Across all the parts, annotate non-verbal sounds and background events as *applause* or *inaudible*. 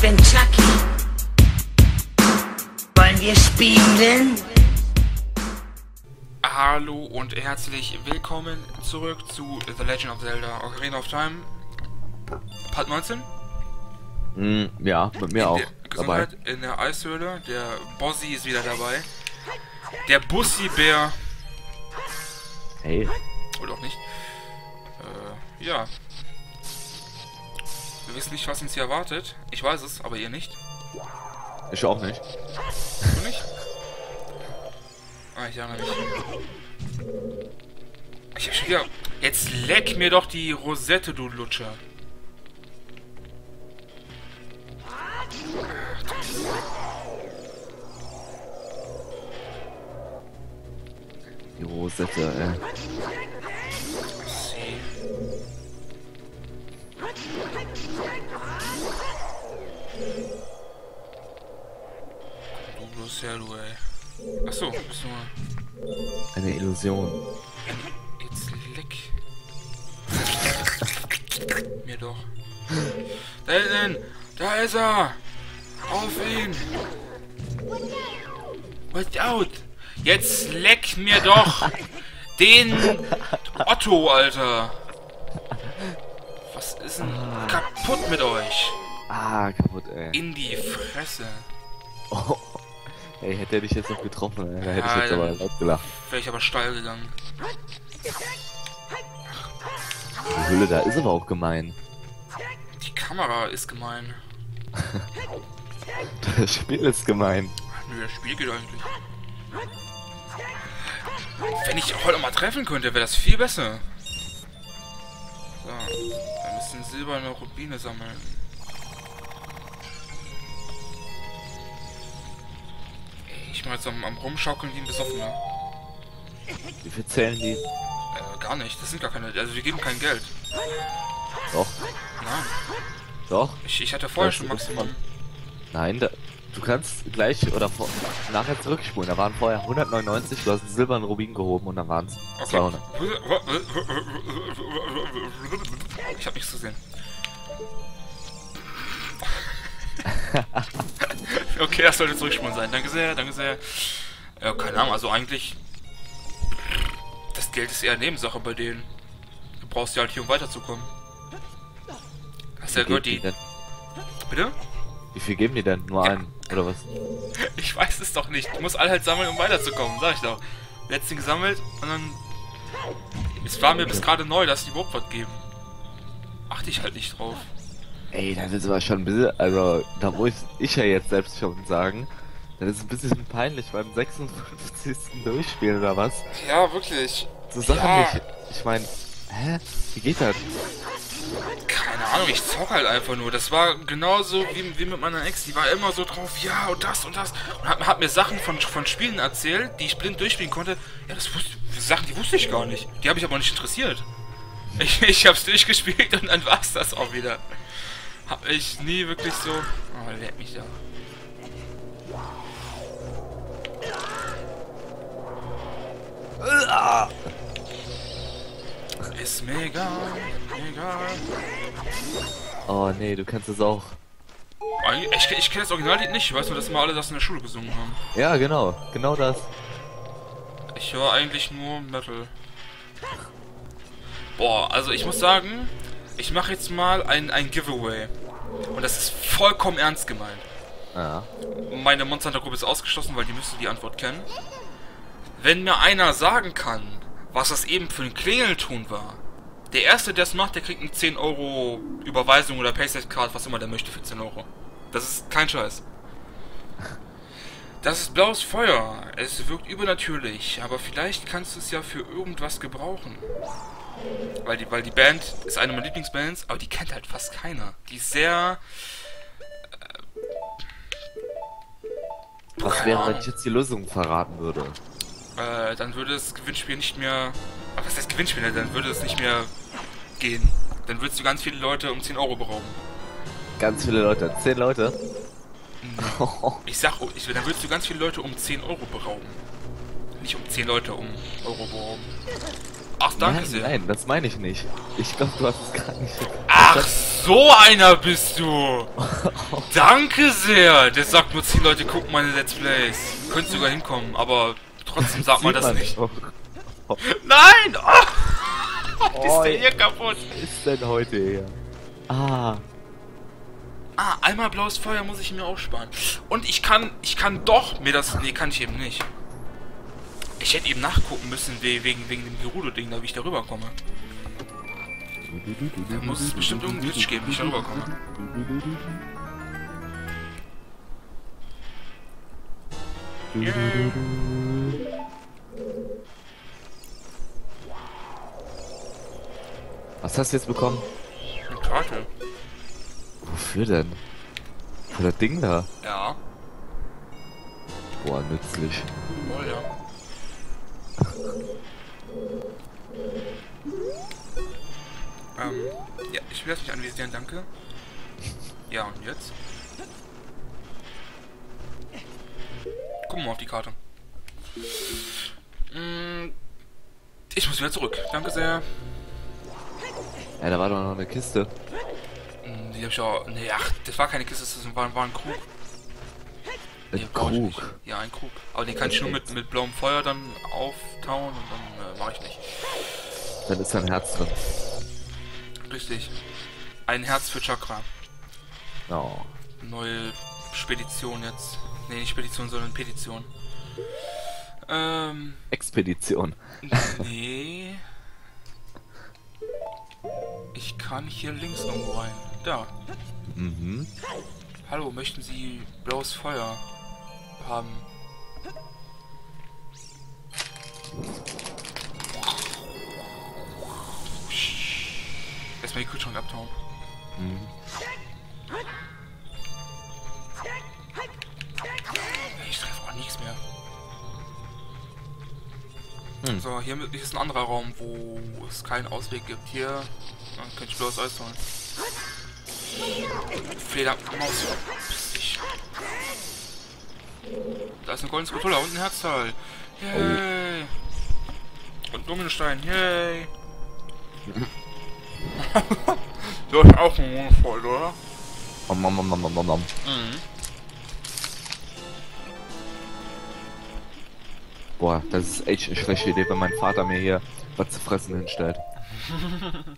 bin Chucky. Wollen wir spielen? Hallo und herzlich willkommen zurück zu The Legend of Zelda Ocarina of Time Part 19. Hm, ja, mit mir in auch der dabei. Gesundheit in der Eishöhle. Der Bossi ist wieder dabei. Der Bussi-Bär. Hey, Oder auch nicht. Äh, ja. Wir wissen nicht, was uns hier erwartet. Ich weiß es, aber ihr nicht. ich auch nicht. Du nicht? Ah, ich erinnere mich. Ich hab schon wieder... Jetzt leck mir doch die Rosette, du Lutscher. Die Rosette, ey. Du, ey. Achso, bist du mal... Eine Illusion. Jetzt leck. Mir doch. Da hinten! Da ist er! Auf ihn! Watch out! Jetzt leck mir doch den Otto, Alter! Was ist denn kaputt mit euch? Ah, kaputt, ey. In die Fresse. Oh. Ey, hätte er dich jetzt noch getroffen, ey. Da hätte ich Ja, jetzt aber laut gelacht. Wäre ich aber steil gegangen. Die Hülle da ist aber auch gemein. Die Kamera ist gemein. *laughs* Das Spiel ist gemein. Nö, das Spiel geht eigentlich. Wenn ich heute mal treffen könnte, wäre das viel besser. So, wir müssen silberne Rubine sammeln. Ich bin jetzt am, am Rumschaukeln wie ein Besoffener. Wie viel zählen die? Äh, gar nicht. Das sind gar keine... Also wir geben kein Geld. Doch, Nein. doch. Ich, ich hatte vorher Das schon ist Maximum. Nein, da, du kannst gleich oder vor, nachher zurückspulen. Da waren vorher 199, du hast einen silbernen Rubin gehoben und dann waren es 200. Ich hab nichts gesehen. *laughs* okay, das sollte zurückspulen sein. Danke sehr, danke sehr. Ja, keine Ahnung, also eigentlich. Das Geld ist eher Nebensache bei denen. Du brauchst ja halt hier, um weiterzukommen. Hast ja Wie gehört, die. Bitte? Wie viel geben die denn? Nur Ja. einen? Oder was? Ich weiß es doch nicht. Du musst alle halt sammeln, um weiterzukommen, sag ich doch. Letzten gesammelt und dann. Es war mir bis gerade neu, dass die überhaupt was geben. Achte ich halt nicht drauf. Ey, das ist aber schon ein bisschen, also, da muss ich ja jetzt selbst schon sagen, das ist ein bisschen peinlich beim 56. Durchspielen oder was? Ja, wirklich. So Sachen Ja. nicht. Ich meine, hä? Wie geht das? Keine Ahnung, ich zock halt einfach nur. Das war genauso wie, wie mit meiner Ex. Die war immer so drauf, ja und das und das. Und hat, hat mir Sachen von, von Spielen erzählt, die ich blind durchspielen konnte. Ja, das wusste, Sachen, die wusste ich gar nicht. Die habe ich aber nicht interessiert. Ich, ich hab's durchgespielt und dann war's das auch wieder. Hab ich nie wirklich so... Oh, leck mich da. Ist mir egal, egal. Oh nee, du kennst es auch. Ich, ich kenne das Originallied nicht. Ich weiß nur, dass wir alle das in der Schule gesungen haben. Ja, genau. Genau das. Ich höre eigentlich nur Metal. Boah, also ich muss sagen, ich mache jetzt mal ein, ein Giveaway. Und das ist vollkommen ernst gemeint. Ja. Meine Monster Hunter Gruppe ist ausgeschlossen, weil die müsste die Antwort kennen. Wenn mir einer sagen kann, was das eben für ein Klingelton war, der Erste, der es macht, der kriegt eine 10 Euro Überweisung oder Paysafe-Card, was immer der möchte für 10 Euro. Das ist kein Scheiß. Das ist blaues Feuer. Es wirkt übernatürlich, aber vielleicht kannst du es ja für irgendwas gebrauchen. Weil die, weil die Band ist eine meiner Lieblingsbands, aber die kennt halt fast keiner. Die ist sehr. Was Keine wäre, wenn ich jetzt die Lösung verraten würde? Äh, dann würde das Gewinnspiel nicht mehr. Ach, was heißt Gewinnspiel? ne? Dann würde es nicht mehr gehen. Dann würdest du ganz viele Leute um 10 Euro berauben. Ganz viele Leute. Zehn Leute? Ich sag, oh, ich, dann würdest du ganz viele Leute um 10 Euro berauben. Nicht um 10 Leute um Euro berauben. Ach, danke nein, sehr. nein, das meine ich nicht. Ich glaube, du hast es gar nicht. Ach, so einer bist du! *laughs* Danke sehr! Der sagt nur 10 Leute gucken meine Let's Plays. Könntest sogar hinkommen, aber trotzdem sagt man das nicht. doch. *laughs* Nein! Oh! *laughs* ist der hier kaputt? Was ist denn heute hier? Ah, Ah, einmal blaues Feuer muss ich mir aufsparen. Und ich kann, ich kann doch mir das, nee, kann ich eben nicht. Ich hätte eben nachgucken müssen, we- wegen, wegen dem Gerudo-Ding, da wie ich da rüberkomme. Da muss es bestimmt irgendeinen Glitch geben, wie ich da rüberkomme. was hast du jetzt bekommen? Eine Karte. Wofür denn? Für das Ding da? Ja. Boah, nützlich. Oh ja. Will das mich anvisieren, danke. Ja, und jetzt? Gucken wir mal auf die Karte. Mm, Ich muss wieder zurück. Danke sehr. Ja, da war doch noch eine Kiste. Mm, Die hab ich auch. Nee, ach, das war keine Kiste, das war, war ein Krug. Ein Nee. Krug. Ja, ein Krug. Aber den kann ich nur mit, mit blauem Feuer dann auftauen und dann äh, mache ich nicht. Dann ist da ein Herz drin. Richtig. Ein Herz für Chakra. Oh. Neue Spedition jetzt. Nee, nicht Spedition, sondern Petition. Ähm, Expedition. nee. Ich kann hier links irgendwo rein. Da. Mhm. Hallo, möchten Sie blaues Feuer haben? Erstmal die Kühlschrank abtauen. Mhm. Ich treffe auch nichts mehr. Hm. So, hier ist ein anderer Raum, wo es keinen Ausweg gibt. Hier dann könnte ich blaues Eis holen. Fledermaus. Da ist eine goldene Spatula und ein Herzteil. Yay. Und Dominostein. Yay. *laughs* *laughs* du hast auch einen Mond voll, oder? Om, om, om, om, om, om. Mhm. Boah, das ist echt eine schlechte Idee, wenn mein Vater mir hier was zu fressen hinstellt. *laughs*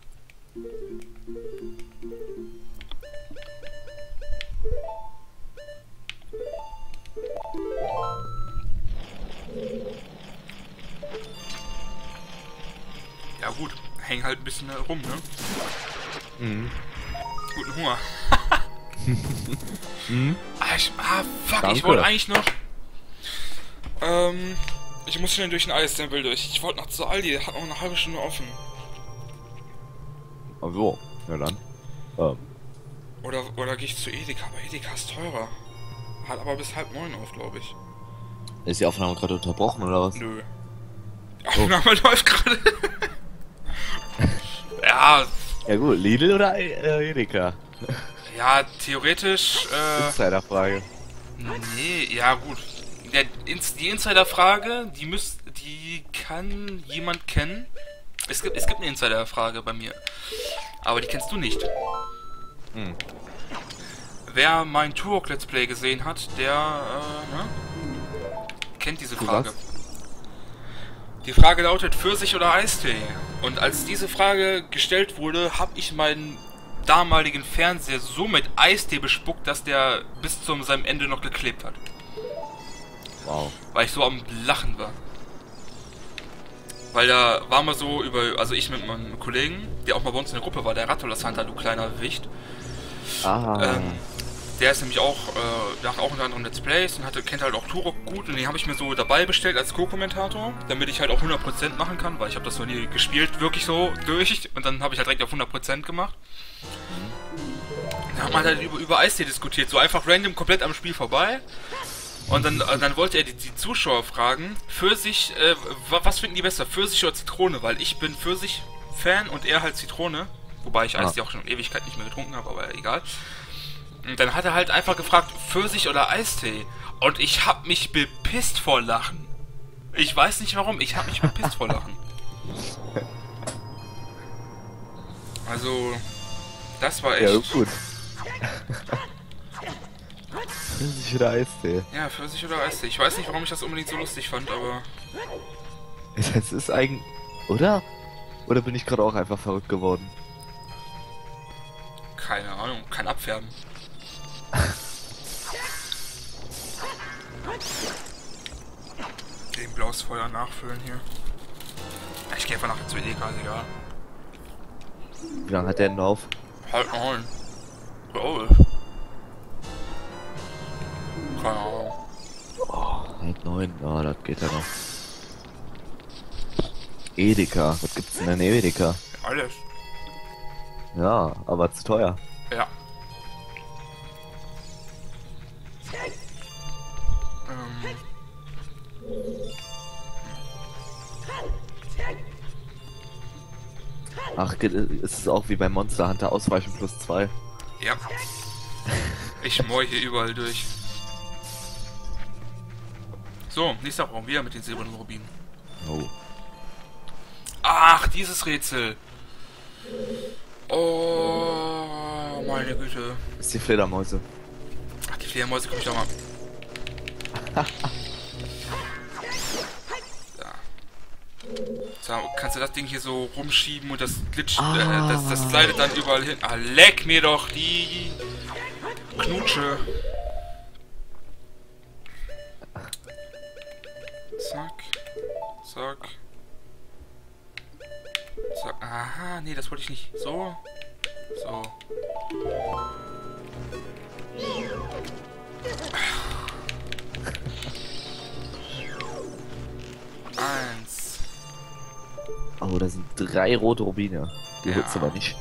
Ja gut, häng halt ein bisschen rum, ne? Mhm. Guten Hunger. *laughs* Mhm. Ah, ich, ah fuck, ich Danke. wollte eigentlich noch. Ähm, ich muss schnell durch den Eistempel durch. Ich wollte noch zu Aldi, hat noch eine halbe Stunde offen. Ach so, ja dann. Ähm, Oder, oder gehe ich zu Edeka, aber Edeka ist teurer. Hat aber bis halb neun auf, glaube ich. ist die Aufnahme gerade unterbrochen oder was? Nö. Die Aufnahme *laughs* läuft gerade. *laughs* ja, Ja gut, Lidl oder äh, Edeka? ja, theoretisch, äh, Insiderfrage. Nee, ja gut. Der, Ins- die Insider-Frage, die müsst, die kann jemand kennen. Es gibt, es gibt eine Insider-Frage bei mir. Aber die kennst du nicht. Hm. Wer mein Turok Let's Play gesehen hat, der äh, ne? kennt diese Frage. Die Frage lautet Pfirsich oder Eistee. Und als diese Frage gestellt wurde, habe ich meinen damaligen Fernseher so mit Eistee bespuckt, dass der bis zum seinem Ende noch geklebt hat. Wow. weil ich so am Lachen war. Weil da war mal so über, also ich mit meinem Kollegen, der auch mal bei uns in der Gruppe war, der Rattolas Hunter, du kleiner Wicht. Ah. Ähm, der ist nämlich auch, äh, macht auch unter anderem Let's Plays und hatte, kennt halt auch Turok gut und den habe ich mir so dabei bestellt als Co-Kommentator, damit ich halt auch 100% machen kann, weil ich habe das noch nie gespielt, wirklich so durch und dann habe ich halt direkt auf 100% gemacht. Da hat man halt über, über Eistee diskutiert, so einfach random komplett am Spiel vorbei. Und dann, äh, dann wollte er die, die Zuschauer fragen, Pfirsich, äh, wa- was finden die besser, Pfirsich oder Zitrone? Weil ich bin Pfirsich-Fan und er halt Zitrone. Wobei ich Eistee auch schon Ewigkeit nicht mehr getrunken habe, aber egal. Und dann hat er halt einfach gefragt, Pfirsich oder Eistee? Und ich hab mich bepisst vor Lachen. Ich weiß nicht warum, ich hab mich bepisst vor Lachen. Also, Das war Ja, echt. gut. Pfirsich oder Eistee? Ja, Pfirsich oder Eistee. Ich weiß nicht, warum ich das unbedingt so lustig fand, aber. Das ist eigentlich... Oder? Oder bin ich gerade auch einfach verrückt geworden? Keine Ahnung. Kein Abfärben. Den blaues Feuer nachfüllen hier. Ich gehe einfach nach zu Edeka, ist egal. Wie lange hat der denn auf? Halt neun. Oh. Keine Ahnung. Halb neun, ja, das geht ja noch. Edeka, was gibt's denn in Edeka? Alles. Ja, aber zu teuer. Ja. Ach, ist es auch wie beim Monster Hunter Ausweichen plus zwei. Ja. Ich moi hier überall durch. So, nächster Raum, wieder mit den silbernen Rubinen. Oh. Ach, dieses Rätsel. Oh, meine Güte. Ist die Fledermäuse. Ach, die Fledermäuse guck ich doch mal. *laughs* So, kannst du das Ding hier so rumschieben und das glitscht, Ah. äh, das, das slidet dann überall hin. Ah, leck mir doch die Knutsche. Zack. Zack. Zack. Aha, nee, das wollte ich nicht. So. So. Eins. Oh, da sind drei rote Rubine. Die Ja. holst aber nicht.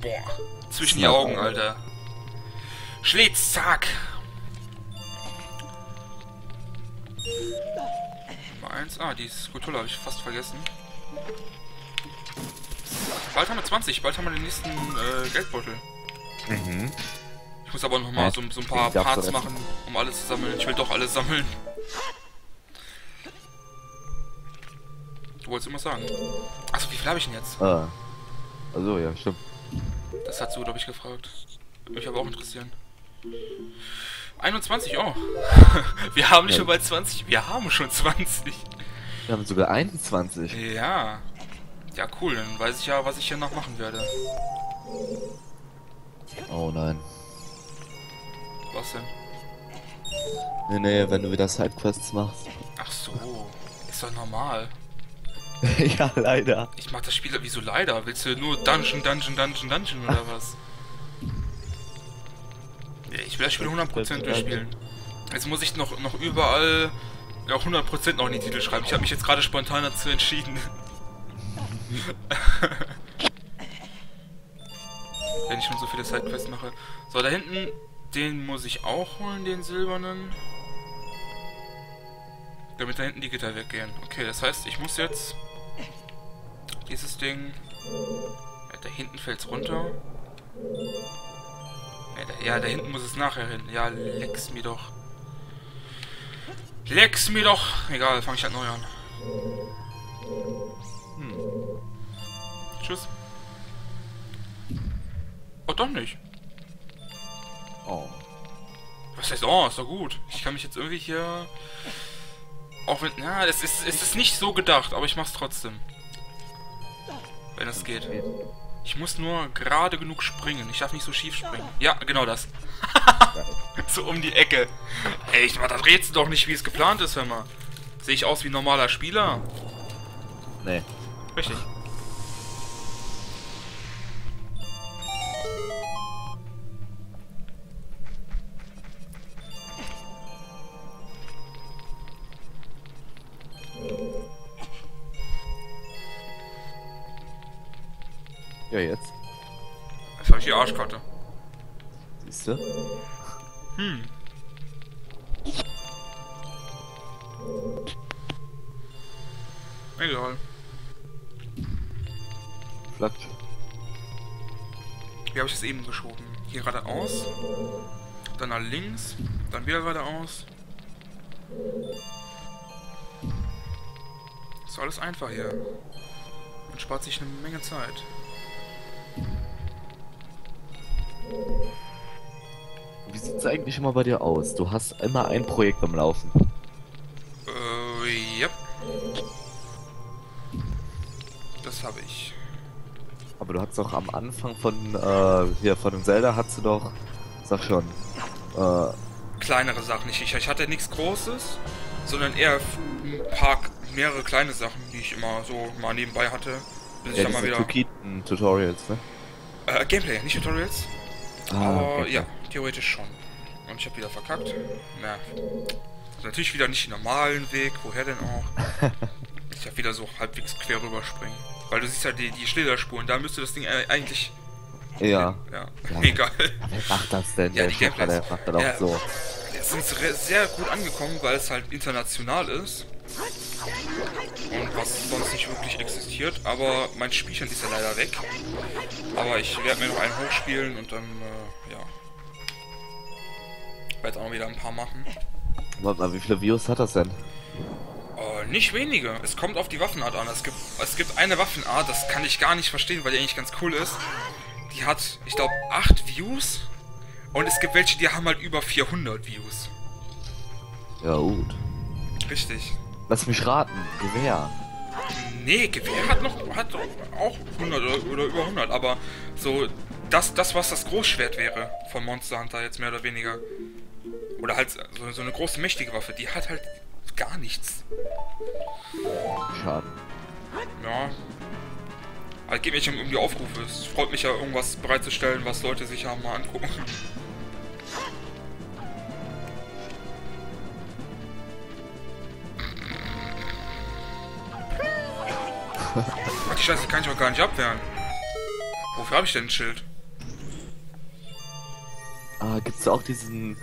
Boah. Zwischen die. Augen, Alter. Schlitz, zack. Nummer eins. Ah, die Skulptur habe ich fast vergessen. Bald haben wir 20, bald haben wir den nächsten äh, Geldbeutel. Mhm. Ich muss aber noch mal Ja, so, so ein paar Parts machen, um alles zu sammeln. Ich will doch alles sammeln. Du wolltest immer sagen. Achso, wie viel habe ich denn jetzt? Ah. Also, ja, stimmt. Das hat so, glaube ich, gefragt. Würde mich aber auch interessieren. 21, oh. *laughs* Wir haben nicht Ja. schon bei 20, wir haben schon 20. Wir haben sogar 21. Ja. Ja, cool, dann weiß ich ja, was ich hier noch machen werde. Oh nein. Was denn? Nee, nee, wenn du wieder Sidequests machst. Ach so. Ist doch normal. *laughs* ja, leider. Ich mach das Spiel wieso leider? Willst du nur Dungeon, Dungeon, Dungeon, Dungeon oder was? Ich will das Spiel 100% durchspielen. Jetzt muss ich noch, noch überall ja, 100% noch in die Titel schreiben. Ich habe mich jetzt gerade spontan dazu entschieden. *laughs* Wenn ich schon so viele Sidequests mache. So, da hinten, den muss ich auch holen, den silbernen. Damit da hinten die Gitter weggehen. Okay, das heißt, ich muss jetzt dieses Ding. Ja, da hinten fällt's runter. Ja da, ja, da hinten muss es nachher hin. Ja, leck's mir doch. Leck's mir doch! Egal, fange ich halt neu an. Hm. Tschüss. Oh, doch nicht. Oh. Was heißt, oh, ist doch gut. Ich kann mich jetzt irgendwie hier... Auch wenn... Ja, es ist, es ist nicht so gedacht, aber ich mach's trotzdem. Wenn es geht. Ich muss nur gerade genug springen. Ich darf nicht so schief springen. Ja, genau das. *laughs* so um die Ecke. Ey, ich mach das Rätsel doch nicht, wie es geplant ist, hör mal. Sehe ich aus wie ein normaler Spieler? Nee. Richtig. Arschkarte. Siehst du? Hm. Egal. Flatsch. Wie habe ich das eben geschoben? Hier geradeaus. Dann nach links. Dann wieder geradeaus. Ist alles einfach hier. Und spart sich eine Menge Zeit. Wie sieht's eigentlich immer bei dir aus? Du hast immer ein Projekt am Laufen. Äh, ja. Das habe ich. Aber du hast doch am Anfang von, äh, hier, von dem Zelda hast du doch, sag schon, äh, Kleinere Sachen. Ich, ich hatte nichts Großes, sondern eher ein paar, mehrere kleine Sachen, die ich immer so mal nebenbei hatte. Bis ich ja, dann mal wieder... Tukiten-Tutorials, ne? Äh, Gameplay, nicht Tutorials. Ah, Aber okay. ja, theoretisch schon. Und ich habe wieder verkackt. Na. Also natürlich wieder nicht den normalen Weg, woher denn auch? *laughs* ich habe wieder so halbwegs quer rüberspringen. Weil du siehst halt die, die Schilderspuren, da müsste das Ding äh, eigentlich. Ja. Ja, Ja. *laughs* egal. Wer macht das denn? Ja, der Schiffer, der macht das auch Ja. so. Es sind sehr gut angekommen, weil es halt international ist. Und was sonst nicht wirklich existiert. Aber mein Spielchen ist ja leider weg. Aber ich werde mir noch einen hochspielen und dann, äh, ja. Werde auch noch wieder ein paar machen. Warte mal, wie viele Views hat das denn? Äh, nicht wenige. Es kommt auf die Waffenart an. Es gibt, es gibt eine Waffenart, das kann ich gar nicht verstehen, weil die eigentlich ganz cool ist. Die hat, ich glaube, 8 Views. Und es gibt welche, die haben halt über 400 Views. Ja, gut. Richtig. Lass mich raten. Gewehr. Nee, Gewehr hat noch hat auch 100 oder, oder über 100, aber so das, das, was das Großschwert wäre von Monster Hunter jetzt mehr oder weniger. Oder halt so, so eine große, mächtige Waffe, die hat halt gar nichts. Schade. Ja. Aber es geht mir nicht um, um die Aufrufe. Es freut mich ja, irgendwas bereitzustellen, was Leute sich ja mal angucken. Ach, die Scheiße kann ich auch gar nicht abwehren. Wofür habe ich denn ein Schild? Ah, gibt's da auch diesen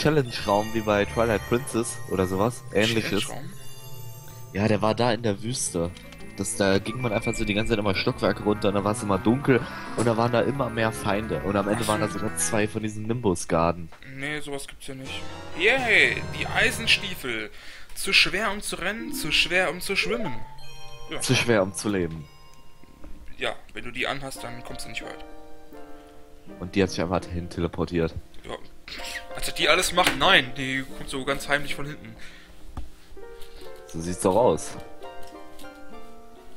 Challenge-Raum wie bei Twilight Princess oder sowas? Ähnliches. Ja, der war da in der Wüste. Das, da ging man einfach so die ganze Zeit immer Stockwerke runter und dann war es immer dunkel und da waren da immer mehr Feinde. Und am Ende so. waren da sogar zwei von diesen Nimbus-Garden. Nee, sowas gibt's hier nicht. Yay, die Eisenstiefel. Zu schwer um zu rennen, zu schwer um zu schwimmen. Ja. Zu schwer um zu leben. Ja, wenn du die anhast, dann kommst du nicht weit. Und die hat sich einfach hin teleportiert. Ja. Also die alles macht, nein, die kommt so ganz heimlich von hinten. So sieht's doch aus.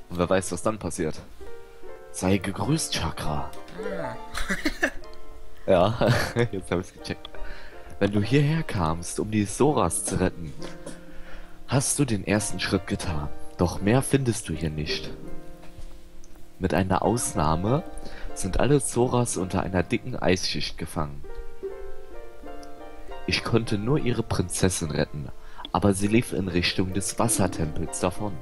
Und wer weiß, was dann passiert. Sei gegrüßt, Chakra. Ah. Ja, *laughs* jetzt habe ich's gecheckt. Wenn du hierher kamst, um die Soras zu retten, hast du den ersten Schritt getan. Doch mehr findest du hier nicht. Mit einer Ausnahme sind alle Soras unter einer dicken Eisschicht gefangen. Ich konnte nur ihre Prinzessin retten, aber sie lief in Richtung des Wassertempels davon.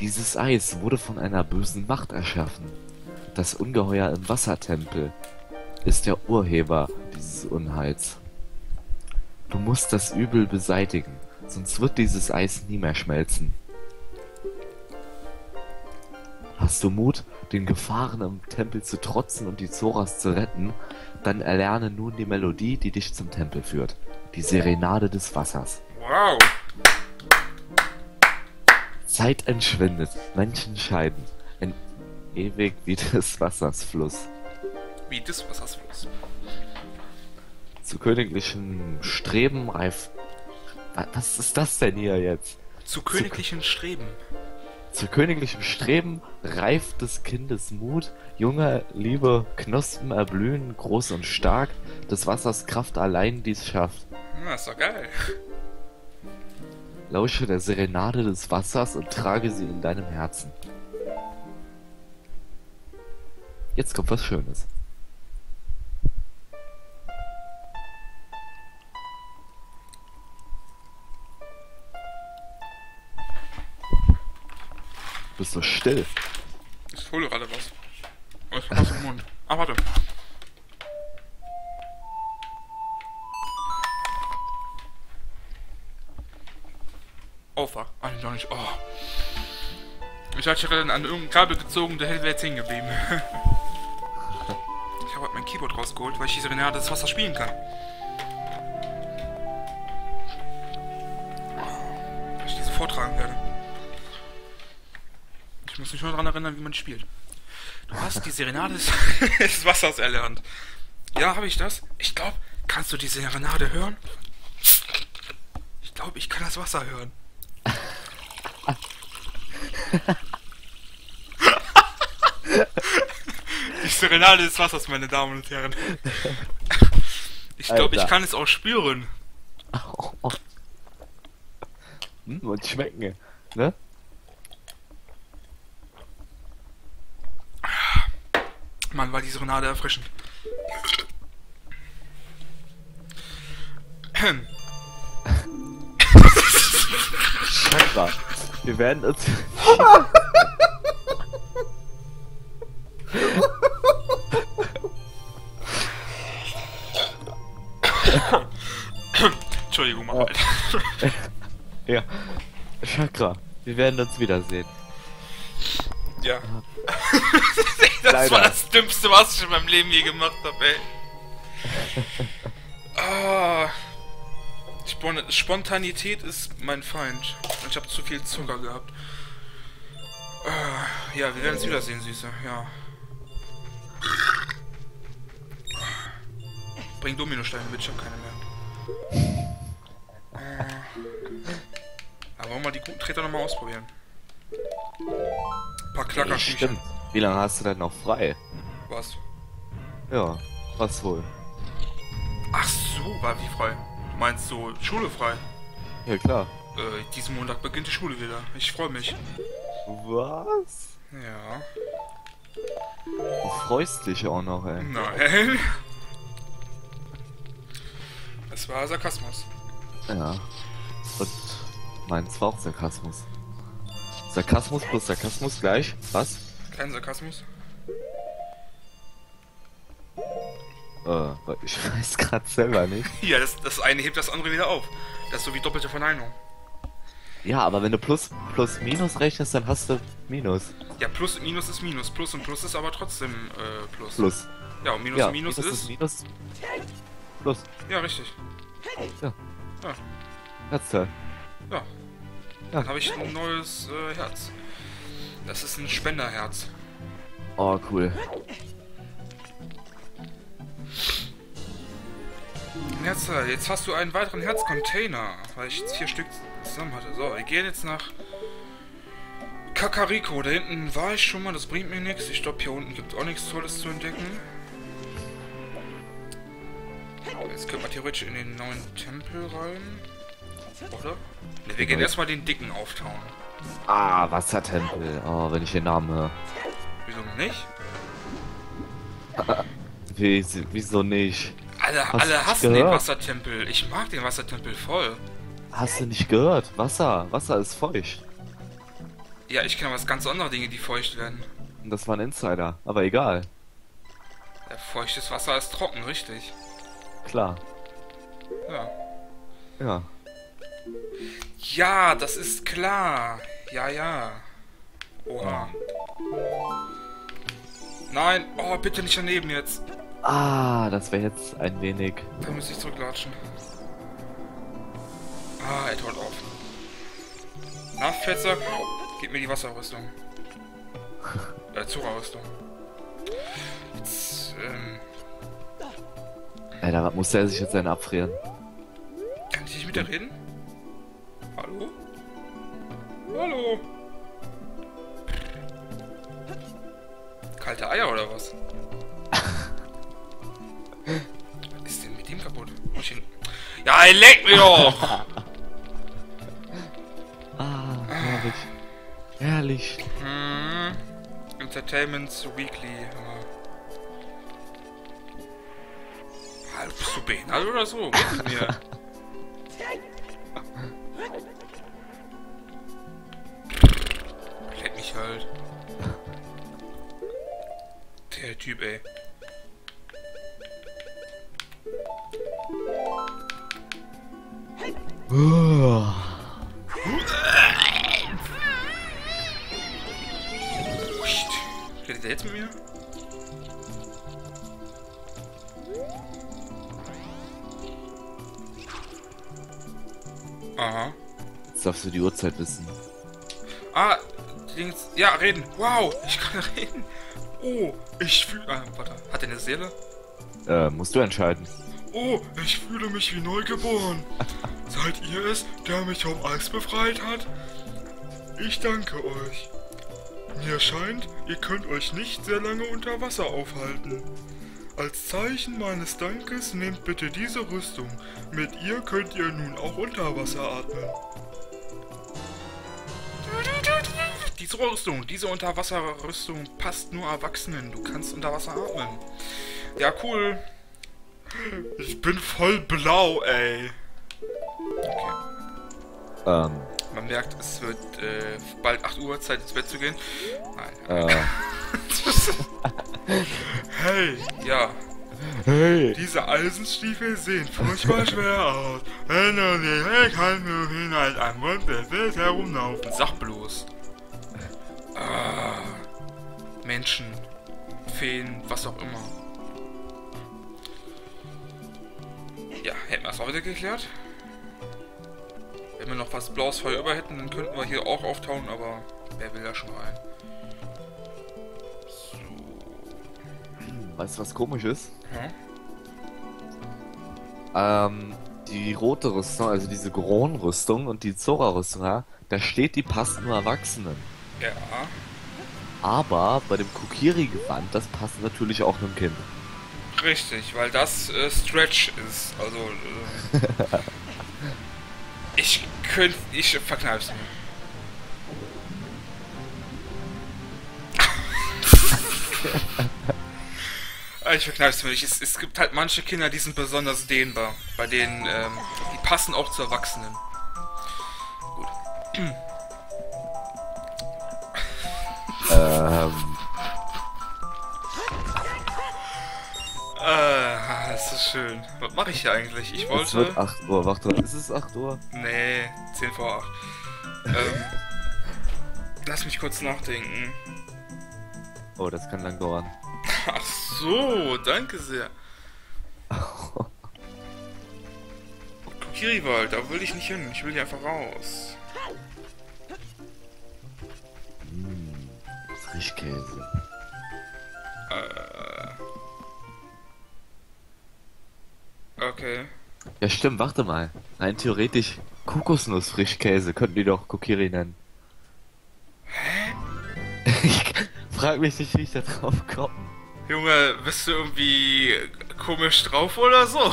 Dieses Eis wurde von einer bösen Macht erschaffen. Das Ungeheuer im Wassertempel ist der Urheber dieses Unheils. Du musst das Übel beseitigen, sonst wird dieses Eis nie mehr schmelzen. Hast du Mut, den Gefahren im Tempel zu trotzen und die Zoras zu retten, dann erlerne nun die Melodie, die dich zum Tempel führt. Die Serenade des Wassers. Wow. Zeit entschwindet, Menschen scheiden. In ewig wie des Wassers Fluss. Wie das Wassersfluss. Zu königlichem Streben reif. Wa- Was ist das denn hier jetzt? Zu königlichen Streben. Zu königlichem Streben reift des Kindes Mut, junge Liebe, Knospen erblühen, groß und stark, des Wassers Kraft allein dies schafft. Na, ist doch geil. Lausche der Serenade des Wassers und trage sie in deinem Herzen. Jetzt kommt was Schönes. Bist so still. Ich hole gerade was. Oh, ich hab was im Mund. Ah, warte. Oh, fuck. Ah, nee, doch nicht. Oh. Ich hatte gerade an irgendein Kabel gezogen, der wäre jetzt hängen geblieben. *laughs* ich habe heute mein Keyboard rausgeholt, weil ich diese Renate des Wasser spielen kann. vortragen werde. Ich muss mich nur daran erinnern, wie man spielt. Du hast die Serenade des, *laughs* Wassers erlernt. Ja, habe ich das? Ich glaube, kannst du die Serenade hören? Ich glaube, ich kann das Wasser hören. die Serenade des Wassers, meine Damen und Herren. Ich glaube, ich kann es auch spüren. *laughs* Hm, und schmecken, ne? Mann, war die Serenade erfrischend. Chakra. Wir werden uns. Entschuldigung, mal. Alter. *laughs* ja. Chakra. Wir werden uns wiedersehen. Ja. *laughs* das Leider. war das Dümmste, was ich in meinem Leben je gemacht habe, ey. *laughs* ah. Spon Spontanität ist mein Feind. Und ich habe zu viel Zucker gehabt. Ah, ja, wir werden uns wiedersehen, Süße. Ja. Bring Dominosteine mit, ich hab keine mehr. Äh. Aber wollen wir die guten Treter nochmal ausprobieren? Ein paar Klackerschüchen. Stimmt. Wie lange hast du denn noch frei? Was? Ja, was wohl? Ach so, war wie frei? Du meinst so Schule frei? Ja, klar. Äh, diesen Montag beginnt die Schule wieder. Ich freue mich. Was? Ja. Du freust dich auch noch, ey. Nein. Das war Sarkasmus. Ja. Und meins war auch Sarkasmus. Sarkasmus plus Sarkasmus gleich. Was? Kein Sarkasmus? Äh, ich weiß gerade selber nicht. *laughs* Ja, das, das eine hebt das andere wieder auf. Das ist so wie doppelte Verneinung. Ja, aber wenn du plus plus minus rechnest, dann hast du minus. Ja, Plus und Minus ist Minus. Plus und Plus ist aber trotzdem äh, Plus. Plus. Ja, und Minus ja, und Minus, ist... minus. Plus. Ja, richtig. Ja. Ja. Herzteil. Ja. Ja. Dann habe ich ein neues äh, Herz. Das ist ein Spenderherz. Oh, cool. Jetzt hast du einen weiteren Herzcontainer, weil ich jetzt vier Stück zusammen hatte. So, wir gehen jetzt nach Kakariko. Da hinten war ich schon mal, das bringt mir nichts. Ich glaube, hier unten gibt es auch nichts Tolles zu entdecken. Jetzt könnte man theoretisch in den neuen Tempel rein. Oder? Ne, wir gehen erstmal den dicken auftauen. Ah, Wassertempel. Oh, wenn ich den Namen höre. Wieso nicht? *laughs* Wie, wieso nicht? Alle, Hast alle hassen den? Wassertempel. Ich mag den Wassertempel voll. Hast du nicht gehört? Wasser. Wasser ist feucht. Ja, ich kenne aber ganz andere Dinge, die feucht werden. Das war ein Insider. Aber egal. Ja, feuchtes Wasser ist trocken, richtig. Klar. Ja. Ja. Ja, das ist klar. Ja, ja. Oha. Nein, oh, bitte nicht daneben jetzt. Ah, das wäre jetzt ein wenig. Da muss ich zurücklatschen. Ah, er taut auf. Na, Fetzer, gib mir die Wasserrüstung. äh, Zuckerrüstung. Jetzt, ähm, Alter, was muss der sich jetzt einen abfrieren? kann ich nicht mit dir reden? Hallo? Hallo? Kalte Eier oder was? was ist denn mit dem kaputt? Ja, er leckt mich doch! *laughs* Ah, herrlich. Herrlich. Hm. Entertainment Weekly. Bist du behindert oder so? Denn mir? *laughs* Typ, ey. Psst. Redet er jetzt mit mir? Aha. Jetzt darfst du die Uhrzeit wissen. Ah, Dings. Ja, reden. Wow, ich kann reden. Oh, ich fühle. Ah, warte. Hat er eine Seele? Äh, musst du entscheiden. Oh, ich fühle mich wie neugeboren. *laughs* Seid ihr es, der mich vom Eis befreit hat? Ich danke euch. Mir scheint, ihr könnt euch nicht sehr lange unter Wasser aufhalten. Als Zeichen meines Dankes nehmt bitte diese Rüstung. Mit ihr könnt ihr nun auch unter Wasser atmen. Diese Rüstung, diese Unterwasserrüstung passt nur Erwachsenen. Du kannst unter Wasser atmen. Ja, cool. Ich bin voll blau, ey. Okay. Ähm, Man merkt, es wird äh, bald 8 Uhr, Zeit ins Bett zu gehen. Nein. äh, *laughs* Hey, ja. hey! Diese Eisenstiefel sehen furchtbar schwer aus. Wenn du nicht kannst du hinein ein Mund des herumlaufen. Sag bloß. Ah, Menschen, Feen, was auch immer. Ja, hätten wir das auch wieder geklärt. Wenn wir noch was blaues Feuer über hätten, dann könnten wir hier auch auftauchen, aber wer will da schon rein? So. Weißt du, was komisch ist? Hm? Ähm, die rote Rüstung, also diese Gron-Rüstung und die Zora-Rüstung, ja, da steht, die passt nur Erwachsenen. Ja. Aber bei dem Kokiri-Gewand, das passt natürlich auch einem Kind. Richtig, weil das äh, Stretch ist. Also, äh, *laughs* ich könnte, ich verkneif's mir. *laughs* Ich verkneif's mir nicht. Es, es gibt halt manche Kinder, die sind besonders dehnbar. Bei denen, ähm, die passen auch zu Erwachsenen. Gut. Ist schön. Was mache ich hier eigentlich? Ich es wollte. wird 8 Uhr, warte, ist es 8 Uhr? Nee, 10 vor 8. ähm, *laughs* lass mich kurz nachdenken. Oh, das kann lang dauern. Ach so, danke sehr. *laughs* Kiriwald, da will ich nicht hin. Ich will hier einfach raus. Hm, Frischkäse. Okay. Ja, stimmt, warte mal. Rein theoretisch, Kokosnuss-Frischkäse könnten die doch Kokiri nennen. Hä? ich *laughs* frag mich nicht, wie ich da drauf komme. Junge, bist du irgendwie komisch drauf oder so?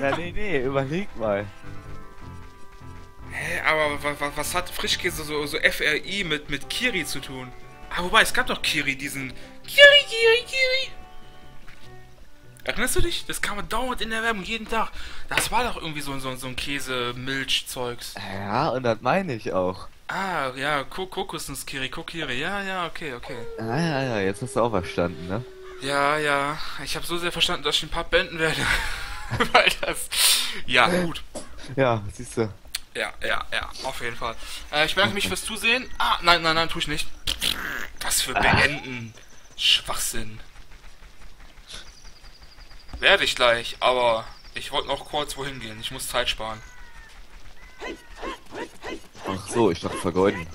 Ja, nee, nee, überleg mal. Hä, aber wa- wa- was hat Frischkäse so, so FRI mit, mit Kiri zu tun? Ah, wobei, es gab doch Kiri, diesen... Kiri, Kiri, Kiri! Erinnerst du dich? Das kam dauernd in der Werbung, jeden Tag. Das war doch irgendwie so, so, so ein Käse-Milch-Zeugs. Ja, und das meine ich auch. Ah, ja, Ko Kokosnuss-Kiri, Kokiri. Ja, ja, okay, okay. Ja, ja, ja, jetzt hast du auch verstanden, ne? Ja, ja. Ich habe so sehr verstanden, dass ich den Pub beenden werde. *laughs* Weil das... Ja, gut. Ja, siehst du. Ja, ja, ja, auf jeden Fall. Äh, ich bedanke mich fürs Zusehen. Ah, nein, nein, nein, tue ich nicht. Was für beenden. Schwachsinn. Werde ich gleich, aber ich wollte noch kurz wohin gehen. Ich muss Zeit sparen. Ach so, ich dachte vergeuden.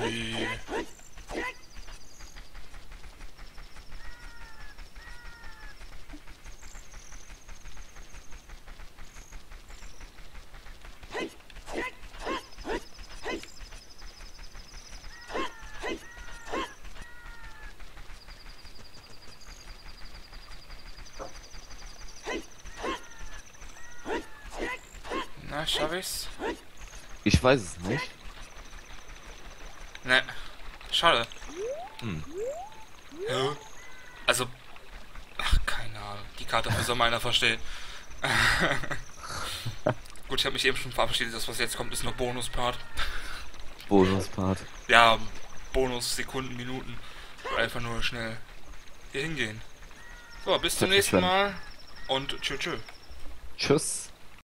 Nee. Na, schaff ich's? Ich weiß es nicht. Ne. Schade. Hm. Ja. Also. Ach, keine Ahnung. Die Karte soll meiner verstehen. *laughs* Gut, ich habe mich eben schon verabschiedet. Das, was jetzt kommt, ist nur Bonuspart. Bonuspart. Ja, Bonus Sekunden, Minuten. Einfach nur schnell hier hingehen. So, bis zum nächsten. Mal und tschö tschö. Tschüss.